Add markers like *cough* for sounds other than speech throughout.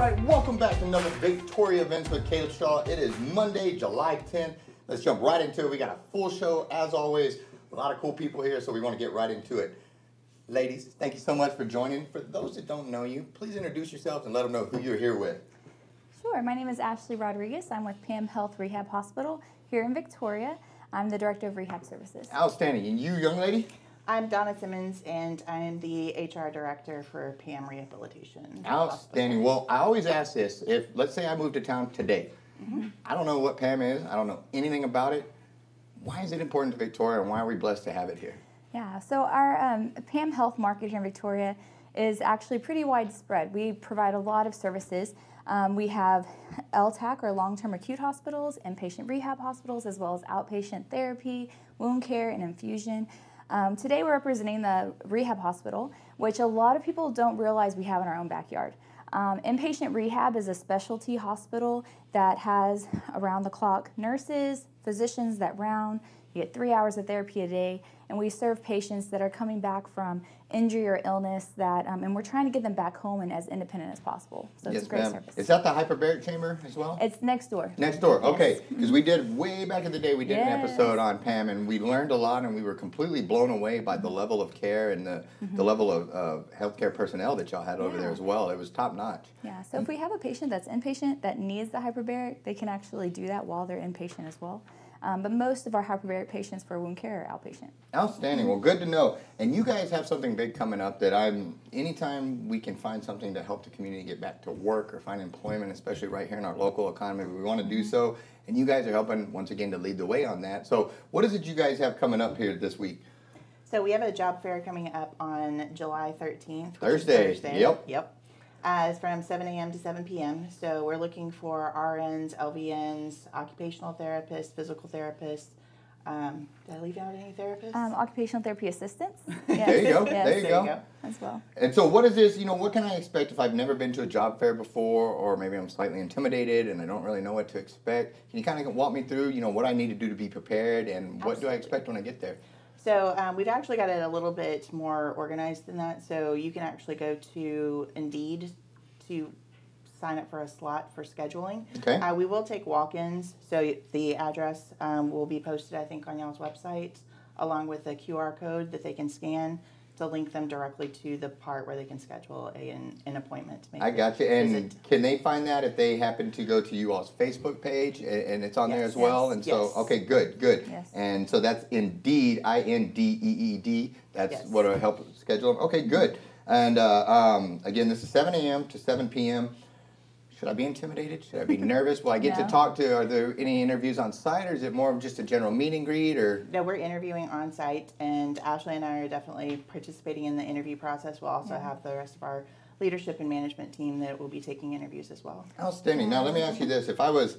right, welcome back to another Victoria Events with Caleb Shaw. It is Monday, July 10th. Let's jump right into it. We got a full show as always. A lot of cool people here, so we want to get right into it. Ladies, thank you so much for joining. For those that don't know you, please introduce yourselves and let them know who you're here with. Sure. My name is Ashley Rodriguez. I'm with PAM Health Rehab Hospital here in Victoria. I'm the Director of Rehab Services. Outstanding. And you, young lady? I'm Donna Simmons, and I'm the HR director for PAM Rehabilitation. Outstanding. Well, I always ask this: if let's say I move to town today, mm-hmm. I don't know what PAM is, I don't know anything about it. Why is it important to Victoria, and why are we blessed to have it here? Yeah. So our um, PAM Health market here in Victoria is actually pretty widespread. We provide a lot of services. Um, we have LTAC or long-term acute hospitals, inpatient rehab hospitals, as well as outpatient therapy, wound care, and infusion. Um, today we're representing the rehab hospital, which a lot of people don't realize we have in our own backyard. Um, inpatient rehab is a specialty hospital that has around the clock nurses, physicians that round. You get three hours of therapy a day, and we serve patients that are coming back from injury or illness that, um, and we're trying to get them back home and as independent as possible. So yes, it's a great ma'am. service. Is that the hyperbaric chamber as well? It's next door. Next door, okay. Because yes. we did way back in the day, we did yes. an episode on PAM, and we learned a lot, and we were completely blown away by the level of care and the, mm-hmm. the level of, of healthcare personnel that y'all had yeah. over there as well. It was top notch. Yeah, so and if we have a patient that's inpatient that needs the hyperbaric, they can actually do that while they're inpatient as well. Um, but most of our hyperbaric patients for wound care are outpatient. Outstanding. Well, good to know. And you guys have something big coming up that I'm, anytime we can find something to help the community get back to work or find employment, especially right here in our local economy, we want to do mm-hmm. so. And you guys are helping, once again, to lead the way on that. So, what is it you guys have coming up here this week? So, we have a job fair coming up on July 13th. Thursday. Thursday. Yep. Yep uh, it's from 7 a.m. to 7 p.m. So we're looking for RNs, LVNs, occupational therapists, physical therapists. Um, did I leave out any therapists? Um, occupational therapy assistants. *laughs* Yes. there you go. Yes. There, you, there go. you go. As well. And so, what is this? You know, what can I expect if I've never been to a job fair before, or maybe I'm slightly intimidated and I don't really know what to expect? Can you kind of walk me through, you know, what I need to do to be prepared, and Absolutely. what do I expect when I get there? So um, we've actually got it a little bit more organized than that. So you can actually go to Indeed to sign up for a slot for scheduling. Okay. Uh, we will take walk-ins, so the address um, will be posted, I think, on y'all's website, along with a QR code that they can scan to link them directly to the part where they can schedule a, an, an appointment. I got you. And visit. can they find that if they happen to go to you all's Facebook page and it's on yes. there as well? Yes. And so, yes. okay, good, good. Yes. And so that's Indeed, I N D E E D. That's what will help schedule them. Okay, good. And uh, um, again, this is 7 a.m. to 7 p.m. Should I be intimidated? Should I be *laughs* nervous? Will I get no. to talk to? Are there any interviews on site, or is it more of just a general meet and greet? Or no, we're interviewing on site, and Ashley and I are definitely participating in the interview process. We'll also yeah. have the rest of our leadership and management team that will be taking interviews as well. Outstanding. Now, let me ask you this: If I was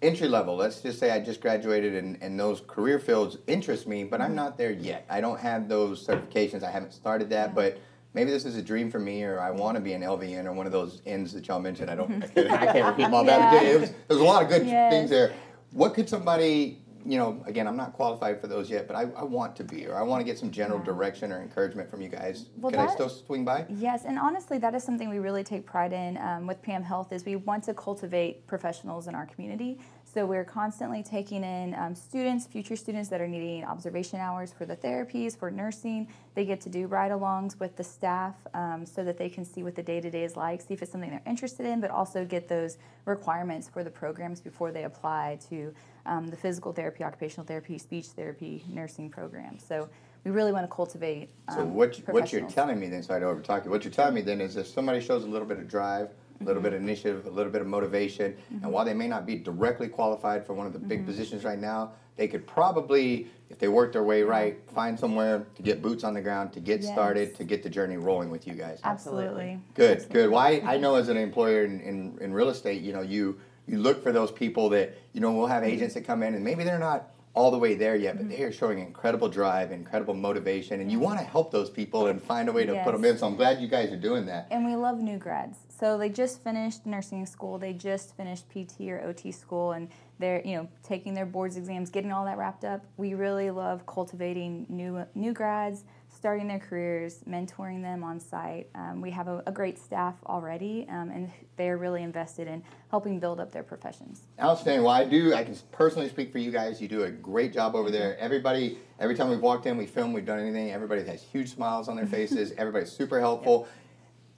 entry level, let's just say I just graduated and, and those career fields interest me, but I'm mm-hmm. not there yet. I don't have those certifications. I haven't started that, yeah. but maybe this is a dream for me, or I want to be an LVN or one of those N's that y'all mentioned. I don't, I *laughs* can't, I can't repeat them all yeah. back. There's a lot of good yes. things there. What could somebody, you know, again, I'm not qualified for those yet, but I, I want to be, or I want to get some general yeah. direction or encouragement from you guys. Well, Can that, I still swing by? Yes, and honestly, that is something we really take pride in um, with PAM Health is we want to cultivate professionals in our community. So we're constantly taking in um, students, future students that are needing observation hours for the therapies, for nursing. They get to do ride-alongs with the staff um, so that they can see what the day-to-day is like, see if it's something they're interested in, but also get those requirements for the programs before they apply to um, the physical therapy, occupational therapy, speech therapy, nursing programs. So we really want to cultivate. so what, what you're telling me then, sorry to overtalk you, what you're telling me then is if somebody shows a little bit of drive, a little bit of initiative, a little bit of motivation. Mm-hmm. And while they may not be directly qualified for one of the big mm-hmm. positions right now, they could probably, if they work their way right, find somewhere to get boots on the ground, to get yes. started, to get the journey rolling with you guys. Absolutely. Good, Absolutely. good. Well, I, I know as an employer in, in, in real estate, you know, you you look for those people that, you know, we'll have mm-hmm. agents that come in and maybe they're not all the way there yet, but mm-hmm. they are showing incredible drive, incredible motivation, and you want to help those people and find a way to yes. put them in. So I'm glad you guys are doing that. And we love new grads. So they just finished nursing school, they just finished PT or OT school, and they're you know taking their boards exams, getting all that wrapped up. We really love cultivating new new grads, starting their careers, mentoring them on site. Um, we have a, a, great staff already, um, and they are really invested in helping build up their professions. Outstanding. Well, I do. I can personally speak for you guys. You do a great job over there. Everybody, every time we've walked in, we film, we've done anything. Everybody has huge smiles on their *laughs* faces. Everybody's super helpful, yep.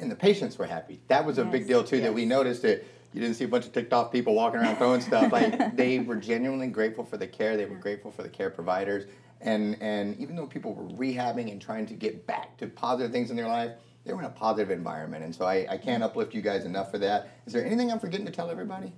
and the patients were happy. That was a yes. big deal too. Yes. That we noticed that you didn't see a bunch of ticked off people walking around throwing stuff. Like *laughs* they were genuinely grateful for the care. They were grateful for the care providers. And and even though people were rehabbing and trying to get back to positive things in their life, they were in a positive environment. And so I, I can't uplift you guys enough for that. Is there anything I'm forgetting to tell everybody?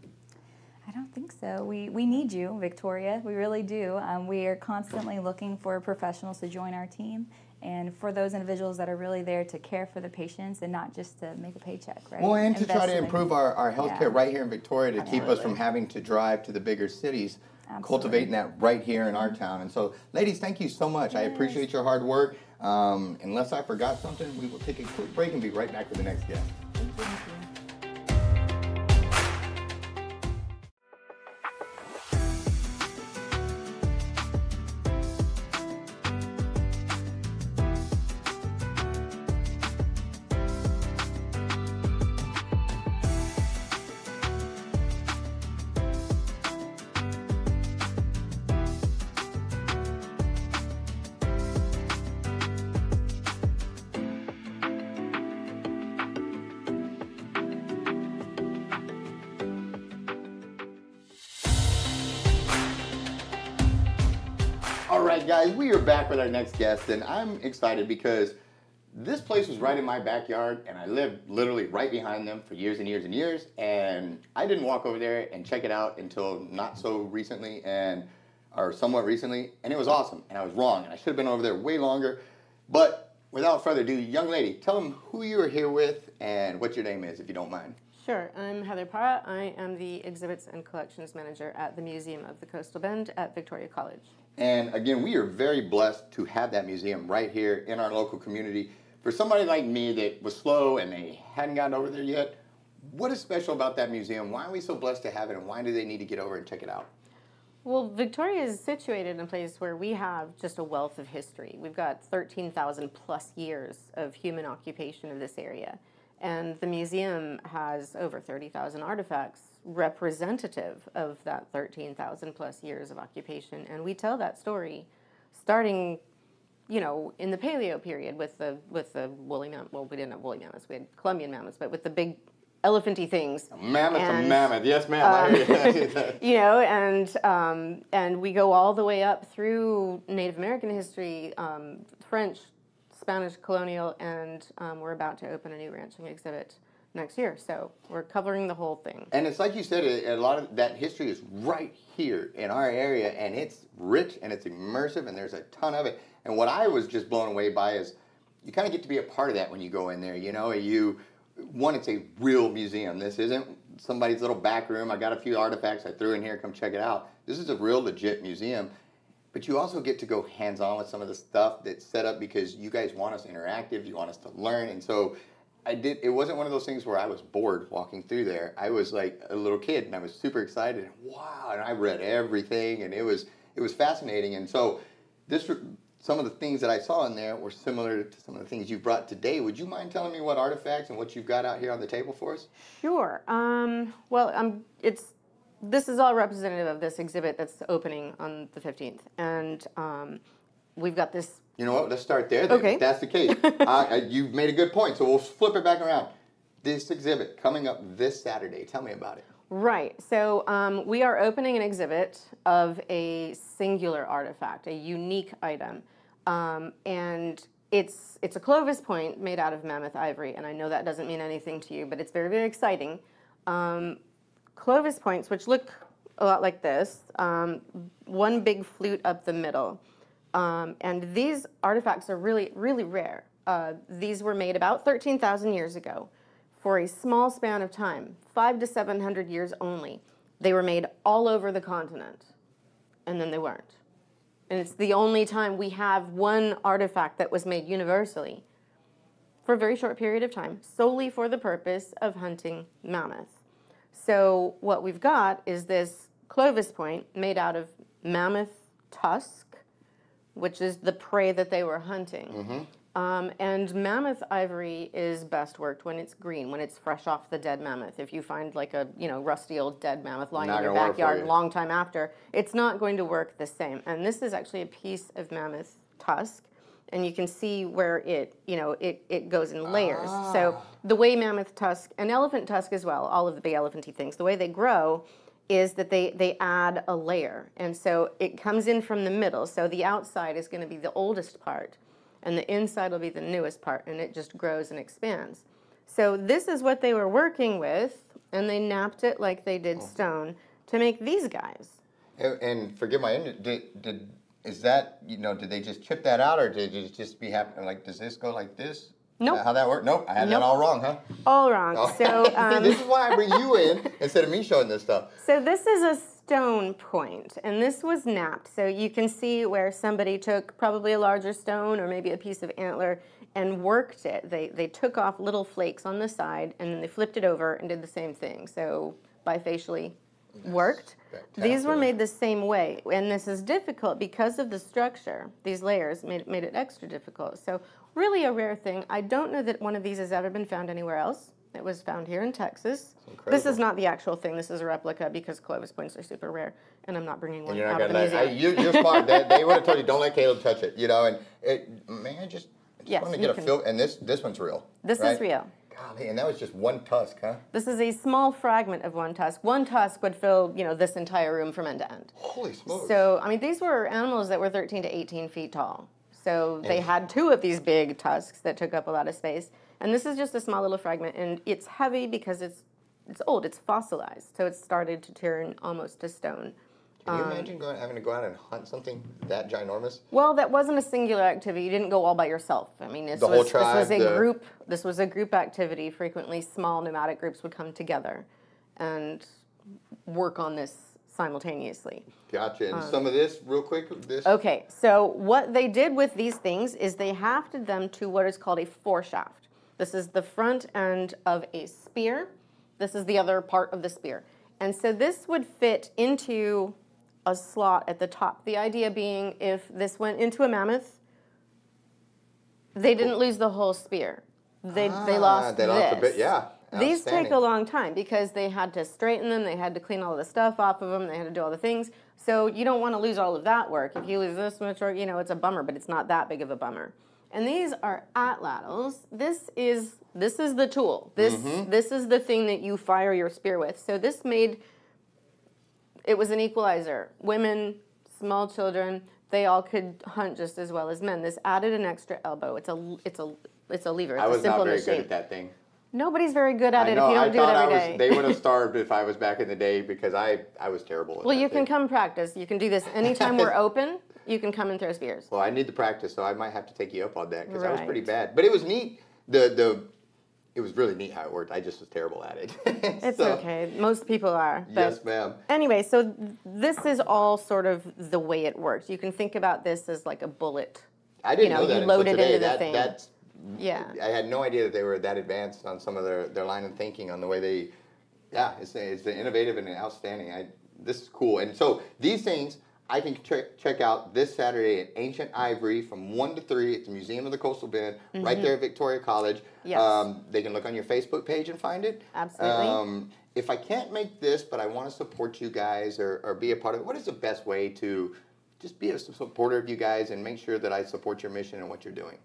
I don't think so. We, we need you, Victoria. We really do. Um, we are constantly looking for professionals to join our team and for those individuals that are really there to care for the patients and not just to make a paycheck, right? Well, and to try to improve our, our healthcare yeah. right here in Victoria to Absolutely. keep us from having to drive to the bigger cities. Absolutely. cultivating that right here in our town. And so, ladies, thank you so much. Yes. I appreciate your hard work. Um, unless I forgot something, we will take a quick break and be right back with the next guest. Thank you. Right, guys, we are back with our next guest, and I'm excited because this place was right in my backyard, and I lived literally right behind them for years and years and years. And I didn't walk over there and check it out until not so recently, and or somewhat recently, and it was awesome. And I was wrong, and I should have been over there way longer. But without further ado, young lady, tell them who you are here with and what your name is, if you don't mind. Sure. I'm Heather Parra. I am the Exhibits and Collections Manager at the Museum of the Coastal Bend at Victoria College. And again, we are very blessed to have that museum right here in our local community. For somebody like me that was slow and they hadn't gotten over there yet, what is special about that museum? Why are we so blessed to have it and why do they need to get over and check it out? Well, Victoria is situated in a place where we have just a wealth of history. We've got 13,000 plus years of human occupation of this area. And the museum has over 30,000 artifacts representative of that 13,000 plus years of occupation. And we tell that story starting, you know, in the Paleo period with the with the woolly mammoth. Well, we didn't have woolly mammoths; we had Columbian mammoths, but with the big elephanty things. A mammoth, and, a mammoth. Yes, ma'am. Um, *laughs* *laughs* you know, and um, and we go all the way up through Native American history, um, French, Spanish colonial, and um, we're about to open a new ranching exhibit next year. So we're covering the whole thing. And it's like you said, a lot of that history is right here in our area, and it's rich and it's immersive, and there's a ton of it. And what I was just blown away by is you kind of get to be a part of that when you go in there. You know, you one, it's a real museum. This isn't somebody's little back room. I got a few artifacts I threw in here. Come check it out. This is a real legit museum. But you also get to go hands on with some of the stuff that's set up because you guys want us interactive. You want us to learn, and so I did. It wasn't one of those things where I was bored walking through there. I was like a little kid, and I was super excited. Wow! And I read everything, and it was it was fascinating. And so, this some of the things that I saw in there were similar to some of the things you brought today. Would you mind telling me what artifacts and what you've got out here on the table for us? Sure. Um, well, um, it's this is all representative of this exhibit that's opening on the fifteenth, and um, we've got this you know what? Let's start there. Then. Okay. If that's the case. *laughs* uh, you've made a good point. So we'll flip it back around. This exhibit coming up this Saturday. Tell me about it. Right. So um, we are opening an exhibit of a singular artifact, a unique item, um, and it's it's a Clovis point made out of mammoth ivory. And I know that doesn't mean anything to you, but it's very very exciting. Um, Clovis points, which look a lot like this, um, one big flute up the middle. Um, and these artifacts are really, really rare. Uh, these were made about 13,000 years ago for a small span of time, five to 700 years only. They were made all over the continent, and then they weren't. And it's the only time we have one artifact that was made universally for a very short period of time, solely for the purpose of hunting mammoth. So what we've got is this Clovis point made out of mammoth tusk which is the prey that they were hunting. Mm-hmm. Um, and mammoth ivory is best worked when it's green, when it's fresh off the dead mammoth. If you find like a you know rusty old dead mammoth lying Not in your backyard you. long time after, it's not going to work the same. And this is actually a piece of mammoth tusk, and you can see where it you know it, it goes in layers. So Ah. the way mammoth tusk and elephant tusk as well, all of the big elephanty things, the way they grow is that they they add a layer, and so it comes in from the middle. So the outside is going to be the oldest part and the inside will be the newest part and it just grows and expands. So this is what they were working with and they knapped it like they did stone to make these guys. And, and forgive my did, did, is that, you know, did they just chip that out or did it just be happening, like, does this go like this? Nope. How that worked? Nope, I had Nope. that all wrong, huh? All wrong. Oh. So *laughs* um, this is why I bring you in *laughs* instead of me showing this stuff. So this is a stone point, and this was knapped. So you can see where somebody took probably a larger stone or maybe a piece of antler and worked it. They they took off little flakes on the side and then they flipped it over and did the same thing. So bifacially worked. These were made the same way, and this is difficult because of the structure. These layers made made it extra difficult. So really a rare thing. I don't know that one of these has ever been found anywhere else. It was found here in Texas. This is not the actual thing. This is a replica because Clovis points are super rare, and I'm not bringing one And you're not of gonna the let, museum. you, you're smart. they, they would have told you, don't let Caleb touch it, you know, and it, man, I just, I just Yes, want to get a can- feel, and this, this one's real. This is real. Golly, and that was just one tusk, huh? This is a small fragment of one tusk. One tusk would fill, you know, this entire room from end to end. Holy smokes. So, I mean, these were animals that were 13 to 18 feet tall. So they had two of these big tusks that took up a lot of space. And this is just a small little fragment, and it's heavy because it's it's old. It's fossilized, so it's started to turn almost to stone. Can um, you imagine going, having to go out and hunt something that ginormous? Well, that wasn't a singular activity. You didn't go all by yourself. I mean, this The whole was this was a the- group. This was a group activity. Frequently, small nomadic groups would come together and work on this simultaneously. Gotcha. And some of this, real quick, this. Okay, so what they did with these things is they hafted them to what is called a foreshaft. This is the front end of a spear. This is the other part of the spear. And so this would fit into a slot at the top. The idea being if this went into a mammoth, they didn't lose the whole spear. They, they Ah, lost they lost a bit, yeah. These take a long time because they had to straighten them, they had to clean all the stuff off of them, they had to do all the things. So you don't want to lose all of that work. If you lose this much work, you know, it's a bummer, but it's not that big of a bummer. And these are atlatls. This is this is the tool. This Mm-hmm. this is the thing that you fire your spear with. So this made it was an equalizer. Women, small children, they all could hunt just as well as men. This added an extra elbow. It's a it's a it's a lever. It's I a was simple not very machine. good at that thing. Nobody's very good at I it know. if you don't do it I every was. day. They would have *laughs* starved if I was back in the day because I I was terrible. At well, that you can thing. come practice. You can do this anytime we're *laughs* open. You can come and throw spears. Well, I need the practice, so I might have to take you up on that because I was pretty bad. But it was neat. The the it was really neat how it worked. I just was terrible at it. *laughs* It's So, okay. Most people are. Yes, ma'am. Anyway, so this is all sort of the way it works. You can think about this as like a bullet. I didn't you know, know that you load it today. into the thing. That's Yeah. I had no idea that they were that advanced on some of their, their line of thinking on the way they, yeah, it's it's innovative and outstanding. I this is cool. And so these things I can check check out this Saturday at Ancient Ivory from one to three at the Museum of the Coastal Bend, right there at Victoria College. Mm-hmm. Yes. Um, they can look on your Facebook page and find it. Absolutely. Um, if I can't make this, but I want to support you guys or, or be a part of it, what is the best way to just be a supporter of you guys and make sure that I support your mission and what you're doing?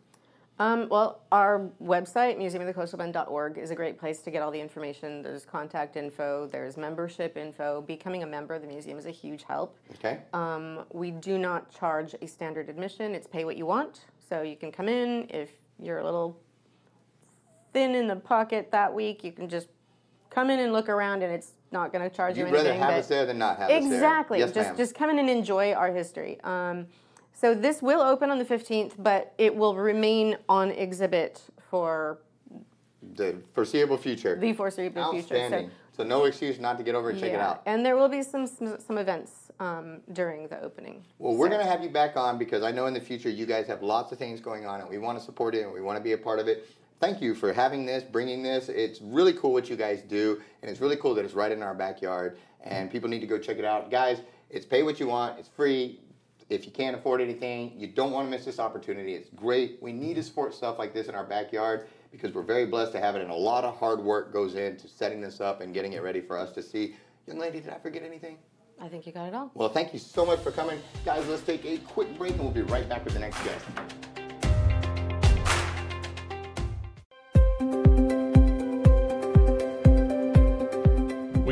Um, well, our website, museumofthecoastalbend.org, is a great place to get all the information. There's contact info, there's membership info. Becoming a member of the museum is a huge help. Okay. Um, we do not charge a standard admission. It's pay what you want. So you can come in. If you're a little thin in the pocket that week, you can just come in and look around, and it's not going to charge you You'd rather anything. have us there than not have us there. Exactly. Yes, just ma'am. just come in and enjoy our history. Um, so this will open on the 15th, but it will remain on exhibit for the foreseeable future. the foreseeable future. Outstanding. So, no excuse not to get over and check it out. and there will be some some, some events um, during the opening. Well, we're So- going to have you back on because I know in the future you guys have lots of things going on and we want to support it and we want to be a part of it. Thank you for having this, bringing this. It's really cool what you guys do, and it's really cool that it's right in our backyard. And people need to go check it out, guys. It's pay what you want. It's free. If you can't afford anything, you don't want to miss this opportunity. It's great. We need to support stuff like this in our backyard because we're very blessed to have it, and a lot of hard work goes into setting this up and getting it ready for us to see. Young lady, did I forget anything? I think you got it all. Well, thank you so much for coming. Guys, let's take a quick break and we'll be right back with the next guest.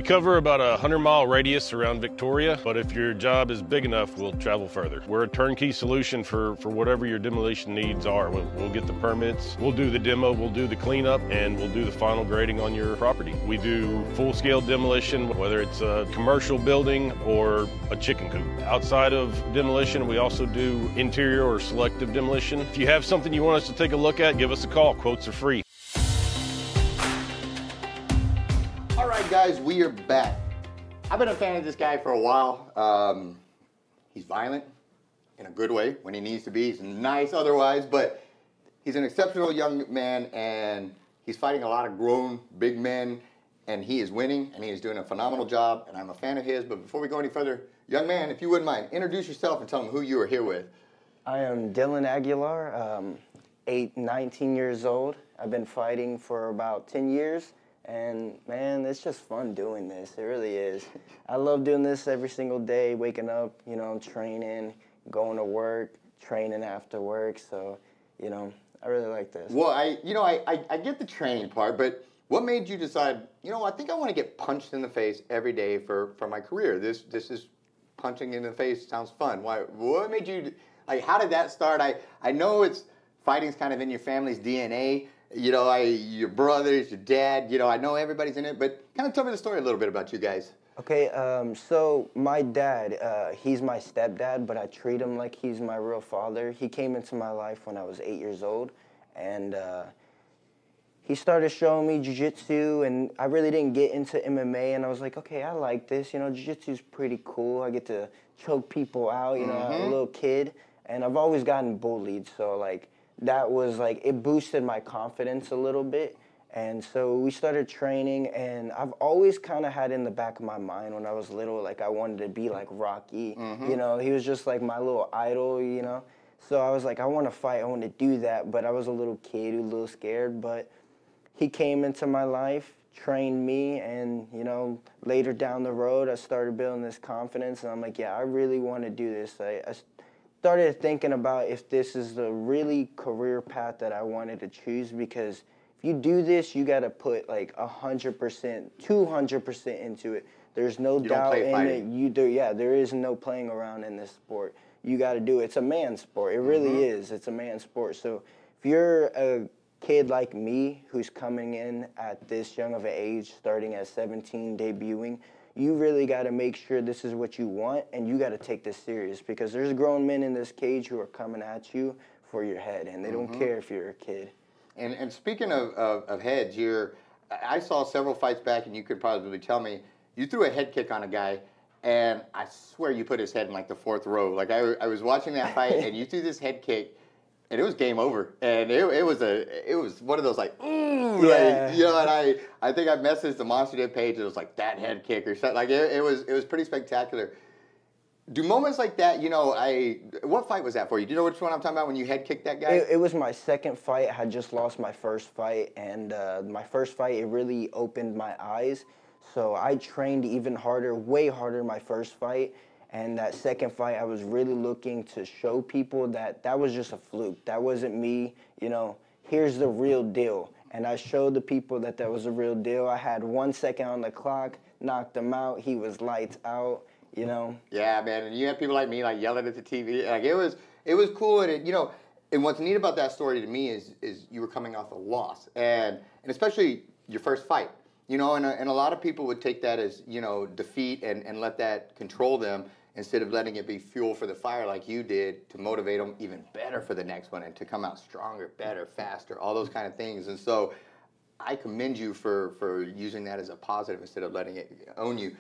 Cover about a 100 mile radius around Victoria, but if your job is big enough, we'll travel further. We're a turnkey solution for, for whatever your demolition needs are. We'll, we'll get the permits, we'll do the demo, we'll do the cleanup, and we'll do the final grading on your property. We do full scale demolition, whether it's a commercial building or a chicken coop. Outside of demolition, we also do interior or selective demolition. If you have something you want us to take a look at, give us a call. Quotes are free. Guys, we are back. I've been a fan of this guy for a while. Um, he's violent in a good way when he needs to be. He's nice otherwise, but he's an exceptional young man, and he's fighting a lot of grown big men, and he is winning, and he is doing a phenomenal job, and I'm a fan of his. But before we go any further, young man, if you wouldn't mind, introduce yourself and tell them who you are here with. I am Dylan Aguilar, um, eight, 19 years old. I've been fighting for about 10 years, and man, it's just fun doing this. It really is. *laughs* I love doing this every single day, waking up, you know, training, going to work, training after work. So, you know, I really like this. Well, I, you know, I, I, I get the training part, but what made you decide? You know, I think I want to get punched in the face every day for for my career. This this is punching in the face sounds fun. Why? What made you like? How did that start? I I know it's fighting's kind of in your family's DNA. You know, I your brothers, your dad. You know, I know everybody's in it, but kind of tell me the story a little bit about you guys. Okay, um, so my dad, uh, he's my stepdad, but I treat him like he's my real father. He came into my life when I was eight years old, and uh, he started showing me jiu-jitsu, and I really didn't get into MMA, and I was like, okay, I like this. You know, jiu-jitsu's pretty cool. I get to choke people out, you know, I'm a little kid, and I've always gotten bullied, so like that was like it boosted my confidence a little bit. And so we started training, and I've always kind of had in the back of my mind when I was little, like I wanted to be like Rocky. Mm-hmm. You know, he was just like my little idol, you know. So I was like, I want to fight, I want to do that, but I was a little kid, a little scared. But he came into my life, trained me, and you know, later down the road, I started building this confidence, and I'm like, yeah, I really want to do this. I, I started thinking about if this is the really career path that I wanted to choose because if you do this, you got to put like a hundred percent, two hundred percent into it. There's no don't doubt in fighting. it. You do, yeah. There is no playing around in this sport. You got to do it. It's a man sport. It really Mm-hmm. is. It's a man sport. So if you're a kid like me who's coming in at this young of an age, starting at 17, debuting, you really got to make sure this is what you want and you got to take this serious because there's grown men in this cage who are coming at you for your head and they Mm-hmm. don't care if you're a kid. And and speaking of, of, of heads, you're I saw several fights back, and you could probably tell me you threw a head kick on a guy, and I swear you put his head in like the fourth row. Like I, I was watching that fight, *laughs* and you threw this head kick, and it was game over. And it, it was a it was one of those like ooh, *laughs* Yeah. like you know. And I I think I messaged the Monsters Den page. It was like that head kick or something. Like it, it was it was pretty spectacular. Do moments like that, you know, I what fight was that for you? Do you know which one I'm talking about when you head kicked that guy? It, it was my second fight. I had just lost my first fight, and uh, my first fight it really opened my eyes. So I trained even harder, way harder my first fight. And that second fight, I was really looking to show people that that was just a fluke. That wasn't me. You know, here's the real deal. And I showed the people that that was a real deal. I had one second on the clock, knocked him out. He was lights out. You know, Yeah, man, and you had people like me like yelling at the TV. Like it was, it was cool, and it, you know, and what's neat about that story to me is, is you were coming off a loss, and and especially your first fight, you know, and a, and a lot of people would take that as you know defeat and and let that control them instead of letting it be fuel for the fire like you did to motivate them even better for the next one and to come out stronger, better, faster, all those kind of things, and so. I commend you for for using that as a positive instead of letting it own you.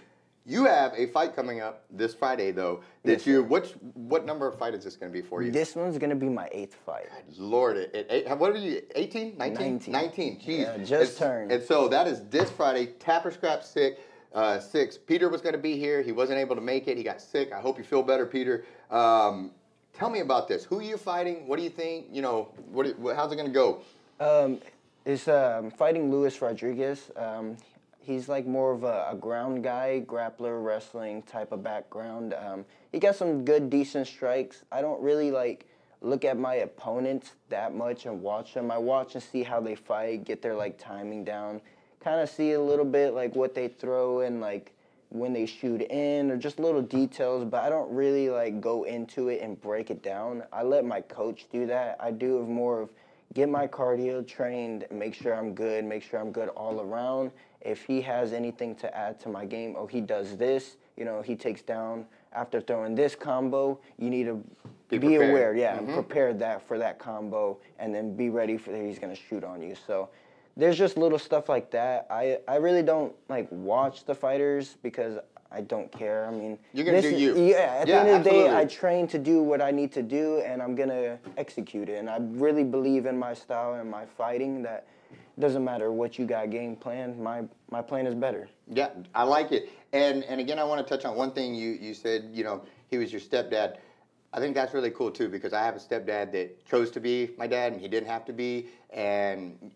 You have a fight coming up this Friday, though. That Yes, you which what number of fight is this going to be for you? this one's gonna be my eighth fight. Lord, it, it, what are you? 18? 19? 19. 19. Jeez. Yeah, just It's- turned. And so that is this Friday. Tap or Scrap sick. Uh, six. Peter was going to be here. He wasn't able to make it. He got sick. I hope you feel better, Peter. Um, tell me about this. Who are you fighting? What do you think? You know, what, how's it going to go? Um, it's um, fighting Luis Rodriguez. Um, he's like more of a, a, ground guy, grappler, wrestling type of background. Um, he got some good, decent strikes. I don't really like look at my opponents that much and watch them. I watch and see how they fight, get their like timing down, kind of see a little bit like what they throw and like when they shoot in or just little details, but I don't really like go into it and break it down. I let my coach do that. I do more of get my cardio trained, make sure I'm good, make sure I'm good all around. If he has anything to add to my game, oh, he does this, you know, he takes down after throwing this combo, you need to be, be aware, yeah, mm-hmm. and prepare that for that combo and then be ready for he's going to shoot on you. So there's just little stuff like that. I, I really don't like watch the fighters because I don't care. I mean, you're gonna do you. Yeah. At yeah, the end of the day, I train to do what I need to do, and I'm gonna execute it. And I really believe in my style and my fighting. That doesn't matter what you got game plan. My my plan is better. Yeah, I like it. And and again, I want to touch on one thing you you said. You know, he was your stepdad. I think that's really cool too because I have a stepdad that chose to be my dad and he didn't have to be, and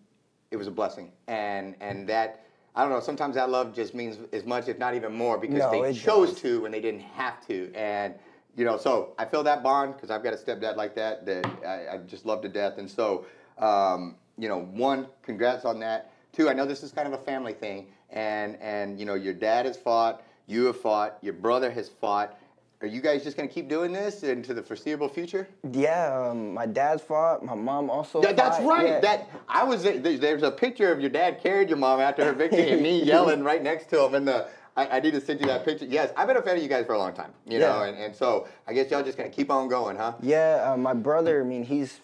it was a blessing. And and that I don't know. Sometimes that love just means as much, if not even more, because no, they chose does. to when they didn't have to. And you know, so I feel that bond because I've got a stepdad like that that I, I just love to death. And so, um, you know, one, congrats on that. Two, I know this is kind of a family thing, and and you know, your dad has fought, you have fought, your brother has fought are you guys just gonna keep doing this into the foreseeable future? Yeah, um, my dad's fought. My mom also. Yeah, that's right. Yeah. That I was. There's a picture of your dad carried your mom after her victory, and me *laughs* yelling right next to him. And the I, I, need to send you that picture. Yes, I've been a fan of you guys for a long time. You yeah. know, and, and so I guess y'all just gonna keep on going, huh? Yeah, uh, my brother. I mean, he's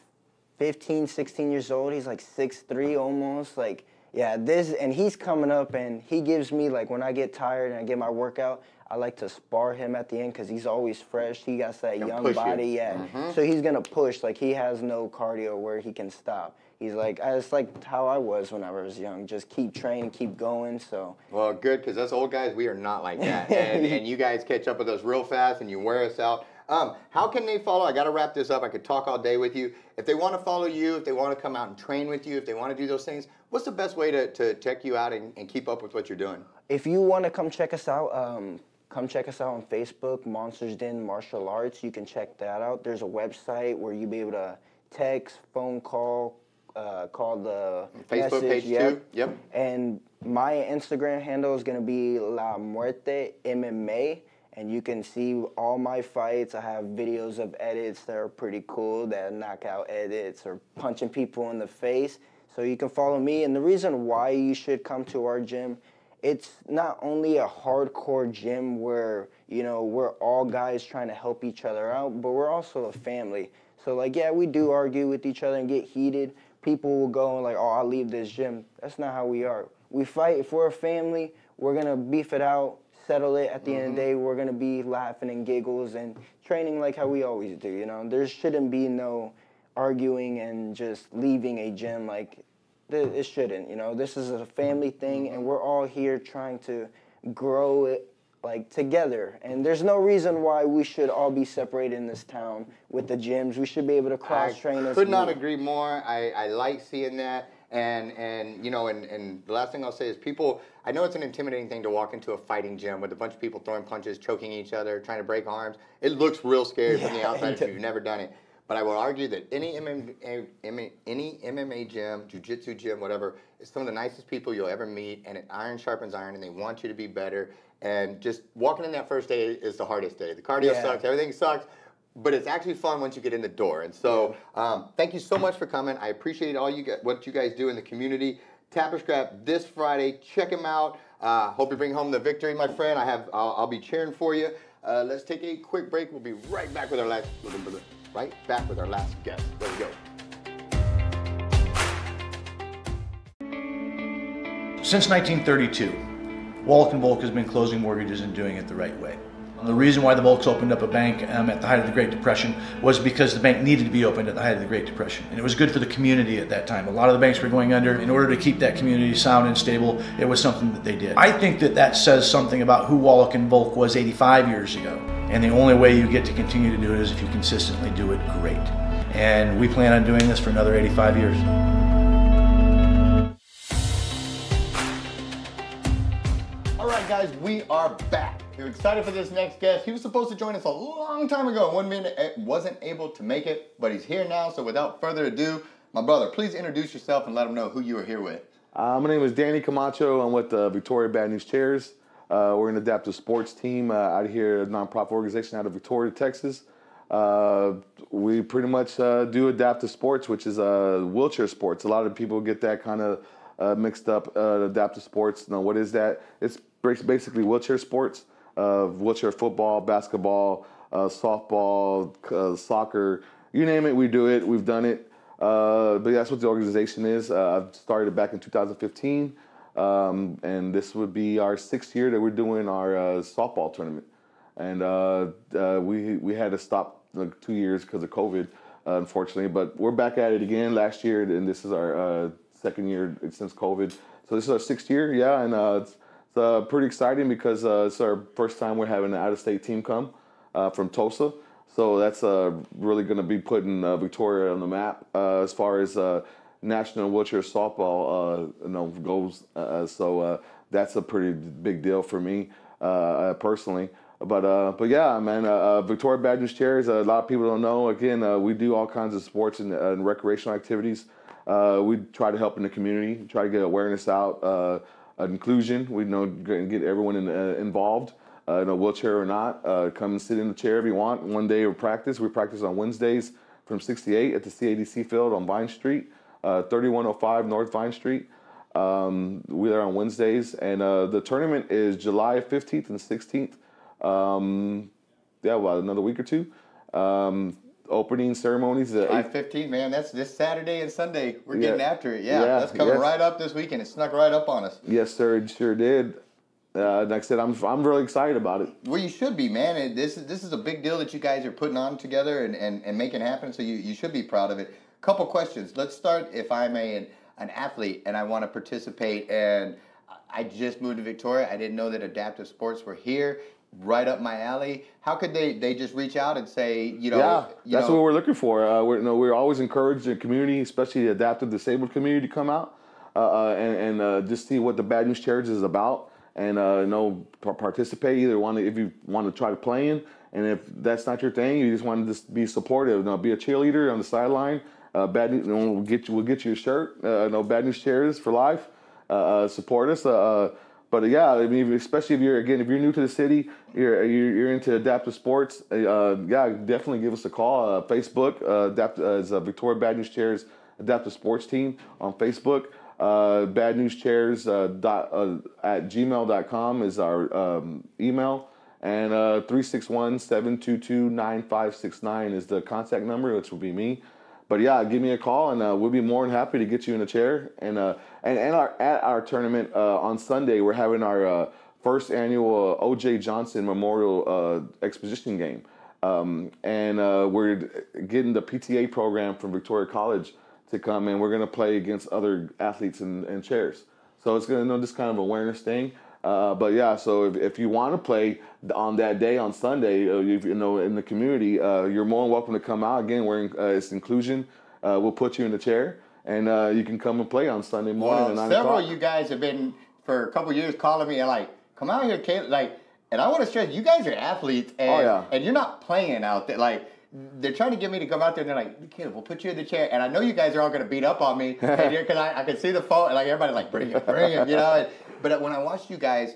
15, 16 years old. He's like six three almost. Like yeah, this and he's coming up and he gives me like when I get tired and I get my workout, I like to spar him at the end because he's always fresh. He got that young body, you. yeah. Mm-hmm. So he's gonna push. Like he has no cardio where he can stop. He's like, it's like how I was when I was young. Just keep training, keep going. So. Well, good because us old guys, we are not like that, *laughs* and, and you guys catch up with us real fast, and you wear us out. Um, how can they follow? I got to wrap this up. I could talk all day with you. If they want to follow you, if they want to come out and train with you, if they want to do those things, what's the best way to, to check you out and, and keep up with what you're doing? If you want to come check us out, um, come check us out on Facebook, Monsters Den Martial Arts. You can check that out. There's a website where you'll be able to text, phone call, uh, call the Facebook message, page yep. too. Yep. And my Instagram handle is gonna be La Muerte MMA, and you can see all my fights. I have videos of edits that are pretty cool, that knockout edits or punching people in the face. So you can follow me. And the reason why you should come to our gym it's not only a hardcore gym where you know we're all guys trying to help each other out but we're also a family so like yeah we do argue with each other and get heated people will go and like oh i'll leave this gym that's not how we are we fight if we're a family we're gonna beef it out settle it at the mm-hmm. end of the mm-hmm. day we're gonna be laughing and giggles and training like how we always do you know there shouldn't be no arguing and just leaving a gym like it shouldn't. You know, this is a family thing, and we're all here trying to grow it like together. And there's no reason why we should all be separated in this town with the gyms. We should be able to cross train. I could not agree more. I, I like seeing that. And and you know, and, and the last thing I'll say is people. I know it's an intimidating thing to walk into a fighting gym with a bunch of people throwing punches, choking each other, trying to break arms. It looks real scary yeah, from the *laughs* outside if you've never done it. But I will argue that any MMA, any MMA gym, jiu-jitsu gym, whatever, is some of the nicest people you'll ever meet, and it iron sharpens iron, and they want you to be better. And just walking in that first day is the hardest day. The cardio yeah. sucks, everything sucks, but it's actually fun once you get in the door. And so, um, thank you so much for coming. I appreciate all you get, what you guys do in the community. Tap or Scrap this Friday. Check them out. Uh, hope you bring home the victory, my friend. I have. I'll, I'll be cheering for you. Uh, let's take a quick break. We'll be right back with our last right back with our last guest. There we go. Since 1932, Wallach and Volk has been closing mortgages and doing it the right way. The reason why the Volks opened up a bank um, at the height of the Great Depression was because the bank needed to be opened at the height of the Great Depression. And it was good for the community at that time. A lot of the banks were going under. In order to keep that community sound and stable, it was something that they did. I think that that says something about who Wallach and Volk was 85 years ago. And the only way you get to continue to do it is if you consistently do it great. And we plan on doing this for another 85 years. Right, guys, we are back. We're excited for this next guest. He was supposed to join us a long time ago. One minute wasn't able to make it, but he's here now. So without further ado, my brother, please introduce yourself and let them know who you are here with. Uh, my name is Danny Camacho. I'm with the Victoria Bad News Chairs. Uh, we're an adaptive sports team uh, out here, a nonprofit organization out of Victoria, Texas. Uh, we pretty much uh, do adaptive sports, which is uh, wheelchair sports. A lot of people get that kind of uh, mixed up. adaptive sports. Now, what is that? It's basically wheelchair sports. of wheelchair football, basketball, softball, soccer. You name it, we do it. We've done it. but that's what the organization is. I've started back in 2015. Um, and this would be our sixth year that we're doing our uh, softball tournament. And uh, uh, we we had to stop like two years because of COVID, uh, unfortunately. But we're back at it again last year, and this is our uh, second year since COVID. So this is our sixth year, yeah, and uh, it's, it's pretty exciting because uh, it's our first time we're having an out-of-state team come uh, from Tulsa. So that's really going to be putting Victoria on the map as far as national wheelchair softball uh, you know, goes. Uh, so uh, that's a pretty big deal for me uh, personally. But uh, but yeah, man, uh, Victoria Bad News Chairs. A lot of people don't know. Again, we do all kinds of sports and, and recreational activities. we try to help in the community, try to get awareness out, inclusion. We know get everyone in, involved. Uh, in a wheelchair or not, come and sit in the chair if you want. One day of practice. We practice on Wednesdays from 68 at the CADC field on Vine Street. Uh, 3105 North Vine Street. Um, we're there on Wednesdays, and uh, the tournament is July 15th and 16th. Um, yeah, well, another week or two. Um, opening ceremonies. July 15th, man. That's this Saturday and Sunday. We're getting yeah. after it. Yeah, yeah, that's coming yes. right up this weekend. It snuck right up on us. Yes, sir. It sure did. Uh, like I said, I'm I'm really excited about it. Well, you should be, man. This is this is a big deal that you guys are putting on together and, and, and making happen. So you, you should be proud of it couple questions. Let's start if I'm a, an, an athlete and I want to participate and I just moved to Victoria. I didn't know that adaptive sports were here right up my alley. How could they they just reach out and say, you know, yeah, you that's know, what we're looking for. Uh, we're, you know, we're always encouraging the community, especially the adaptive disabled community, to come out uh, uh, and, and uh, just see what the Bad News Chairs is about, and uh, you know, participate. Either want to, if you want to try to play in, and if that's not your thing, you just want to just be supportive. You know, be a cheerleader on the sideline uh, bad news. We'll get you. We'll get you a shirt. Uh, no bad news chairs for life. Uh, uh support us. Uh, uh, but yeah, I mean, especially if you're again, if you're new to the city, you're you're, into adaptive sports. Uh, uh, yeah, definitely give us a call. Uh, Facebook, adapt as Victoria Bad News Chairs Adaptive Sports Team on Facebook. bad News Chairs dot, at gmail.com is our um, email. And 361 722 9569 is the contact number, which will be me but yeah, give me a call and uh, we'll be more than happy to get you in a chair. And uh, and, and our, at our tournament uh, on Sunday, we're having our uh, first annual uh, O.J. Johnson Memorial uh, Exposition game, um, and we're getting the PTA program from Victoria College to come and we're gonna play against other athletes in, in chairs. So it's gonna you know this kind of awareness thing. Uh, but yeah, so if, if you want to play on that day on Sunday, uh, you, you, know, in the community, uh, you're more than welcome to come out. Again, we're in, uh, it's inclusion. Uh, we'll put you in the chair, and you can come and play on Sunday morning. Well, several of you guys have been for a couple years calling me and like, come out here, Caleb. Like, and I want to stress, you guys are athletes, and, oh, yeah. and you're not playing out there. Like, they're trying to get me to come out there, and they're like, "Caleb, we'll put you in the chair." And I know you guys are all going to beat up on me *laughs* because I, I can see the phone, and like everybody, like, bring it, bring it, you know. And, but when I watched you guys,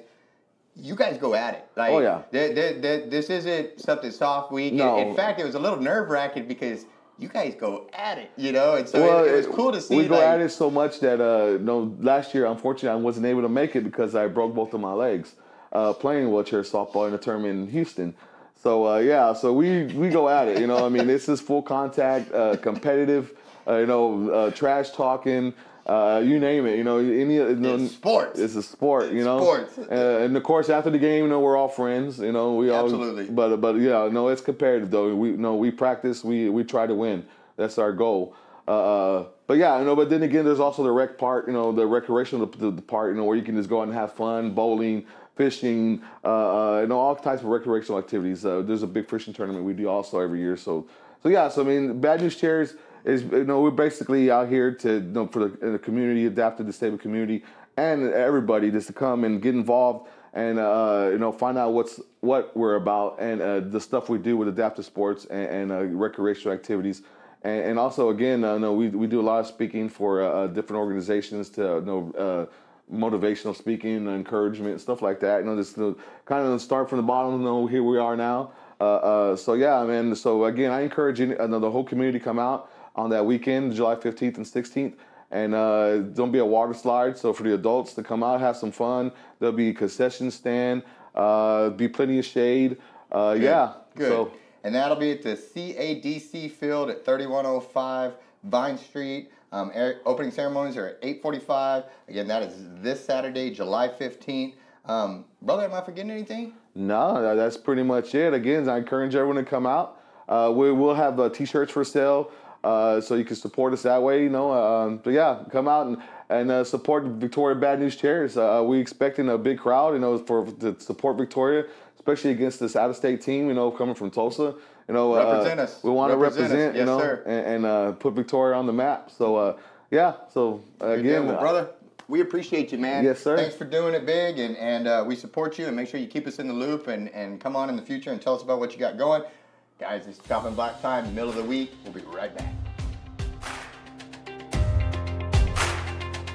you guys go at it. Like, oh yeah. They're, they're, they're, this isn't something soft week. No. In, fact, it was a little nerve wracking because you guys go at it, you know. And so well, it, it, was cool to see. We go like, at it so much that uh, know, last year, unfortunately, I wasn't able to make it because I broke both of my legs uh, playing wheelchair softball in a tournament in Houston. So uh, yeah, so we we go at it. You know, I mean, this is full contact, uh, competitive. Uh, you know, uh, trash talking. Uh, you name it, you know, any you know, it's sports. It's a sport, it's you know. Sports. Uh, and of course, after the game, you know, we're all friends. You know, we all absolutely. But but yeah, no, it's competitive though. We no, we practice. We we try to win. That's our goal. Uh, uh but yeah, you know. But then again, there's also the rec part. You know, the recreational the, the part. You know, where you can just go out and have fun, bowling, fishing, uh, uh, and all types of recreational activities. Uh, there's a big fishing tournament we do also every year. So, so yeah. So I mean, Bad News Chairs is you know we're basically out here to you know, for the, the community, adapted disabled community, and everybody just to come and get involved and uh, you know find out what's what we're about and uh, the stuff we do with adaptive sports and, and uh, recreational activities. And, and also, again, uh, no, we, we do a lot of speaking for uh, different organizations to you know motivational speaking, encouragement, stuff like that. You know, just kind of start from the bottom. You know, here we are now. Uh, uh, so yeah, man. So again, I encourage you, uh, the whole community come out on that weekend, July 15th and 16th, and uh, don't be a water slide. So for the adults to come out, have some fun. There'll be a concession stand, uh, be plenty of shade. Uh, Good. yeah. Good. So and that'll be at the CADC field at 3105 Vine Street. Um, air- opening ceremonies are at 8:45. Again, that is this Saturday, July 15th. Um, brother, am I forgetting anything? No, that's pretty much it. Again, I encourage everyone to come out. Uh, we will have uh, t-shirts for sale, uh, so you can support us that way. You know, um, but yeah, come out and and uh, support Victoria Bad News Chairs. Uh, we expecting a big crowd, you know, for to support Victoria, especially against this out-of-state team. You know, coming from Tulsa. You know, uh, Represent us. We want to Represent represent, you know, sir. and, and uh, put Victoria on the map. So uh, yeah, so again, Well, brother, we appreciate you, man. Yes, sir. Thanks for doing it big, and and uh, we support you. And make sure you keep us in the loop, and and come on in the future and tell us about what you got going, guys. It's chopping block time, middle of the week. We'll be right back.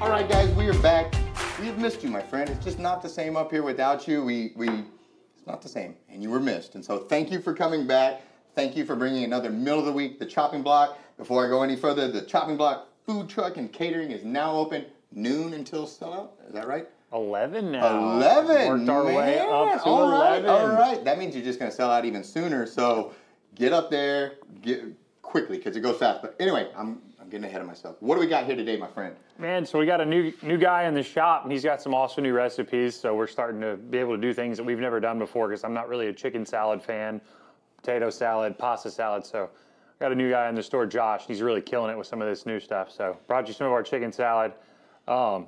All right, guys, we are back. We have missed you, my friend. It's just not the same up here without you. We we it's not the same, and you were missed. And so thank you for coming back. Thank you for bringing another middle of the week, the chopping block. Before I go any further, the chopping block food truck and catering is now open noon until sellout. Is that right? 11 now. 11. Worked our man. way up to all right, 11. All right. That means you're just going to sell out even sooner. So get up there get quickly because it goes fast. But anyway, I'm, I'm getting ahead of myself. What do we got here today, my friend? Man, so we got a new new guy in the shop, and he's got some awesome new recipes. So we're starting to be able to do things that we've never done before. Because I'm not really a chicken salad fan, potato salad, pasta salad. So I got a new guy in the store, Josh. He's really killing it with some of this new stuff. So brought you some of our chicken salad. Um,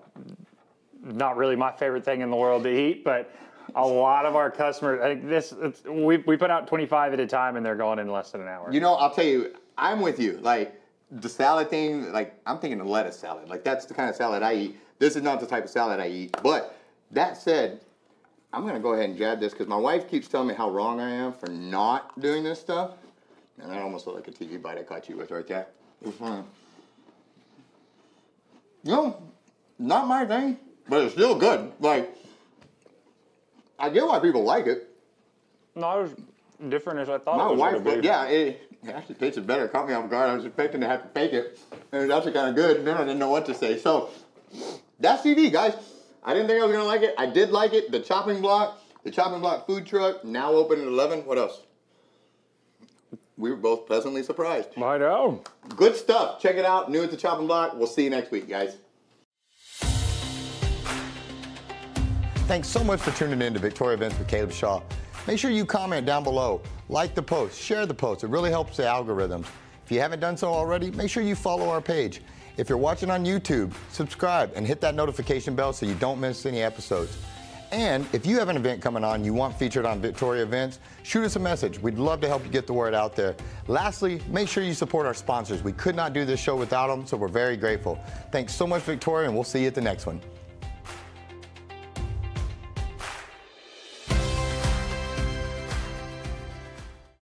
not really my favorite thing in the world to eat, but a lot of our customers. I think this we we put out 25 at a time, and they're going in less than an hour. You know, I'll tell you, I'm with you. Like the salad thing, like I'm thinking of lettuce salad. Like that's the kind of salad I eat. This is not the type of salad I eat. But that said, I'm gonna go ahead and jab this because my wife keeps telling me how wrong I am for not doing this stuff. And that almost looked like a TV bite I caught you with right there. It was fine. You know, not my thing, but it's still good. Like, I get why people like it. Not as different as I thought My it was wife, yeah, it, it actually tasted better. It caught me off guard. I was expecting to have to fake it, and it was actually kind of good. And then I didn't know what to say. So that's TV, guys. I didn't think I was gonna like it. I did like it. The chopping block, the chopping block food truck, now open at eleven. What else? We were both pleasantly surprised. I know. Good stuff. Check it out. New at the chopping block. We'll see you next week, guys. Thanks so much for tuning in to Victoria Events with Caleb Shaw. Make sure you comment down below, like the post, share the post. It really helps the algorithms. If you haven't done so already, make sure you follow our page. If you're watching on YouTube, subscribe and hit that notification bell so you don't miss any episodes. And if you have an event coming on you want featured on Victoria Events, shoot us a message. We'd love to help you get the word out there. Lastly, make sure you support our sponsors. We could not do this show without them, so we're very grateful. Thanks so much, Victoria, and we'll see you at the next one.